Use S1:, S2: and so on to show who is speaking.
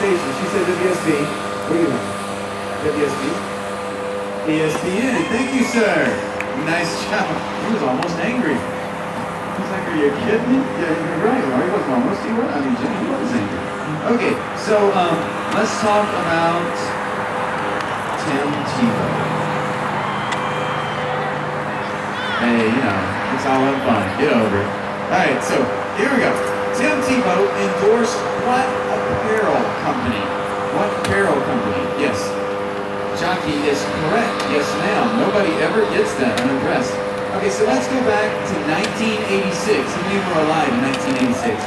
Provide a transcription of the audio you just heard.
S1: station? She said WSB. What do you think? WSB? ESPN. Thank you, sir. Nice job. He was almost angry. He's like, are you kidding me? Yeah, you're right. Or he wasn't almost. He was. I mean, Jimmy, he was angry. Okay, so um, let's talk about Tim Tebow. Hey, you know, it's all in fun. Get over it. All right, so Jockey is correct. Yes, ma'am. Nobody ever gets that. I'm impressed. Okay, so let's go back to 1986. How many were alive in 1986?